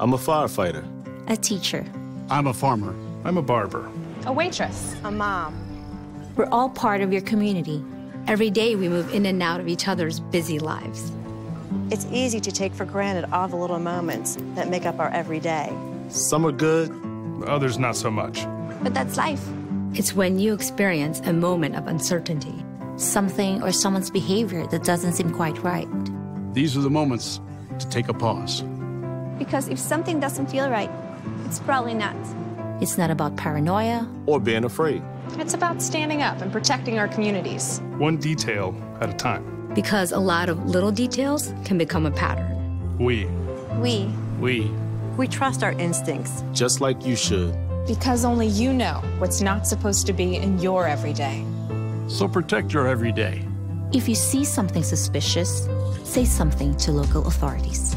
I'm a firefighter. A teacher. I'm a farmer. I'm a barber. A waitress. A mom. We're all part of your community. Every day we move in and out of each other's busy lives. It's easy to take for granted all the little moments that make up our everyday. Some are good, others not so much. But that's life. It's when you experience a moment of uncertainty, something or someone's behavior that doesn't seem quite right. These are the moments to take a pause. Because if something doesn't feel right, it's probably not. It's not about paranoia or being afraid. It's about standing up and protecting our communities. One detail at a time. Because a lot of little details can become a pattern. We. We. We. We trust our instincts. Just like you should. Because only you know what's not supposed to be in your everyday. So protect your everyday. If you see something suspicious, say something to local authorities.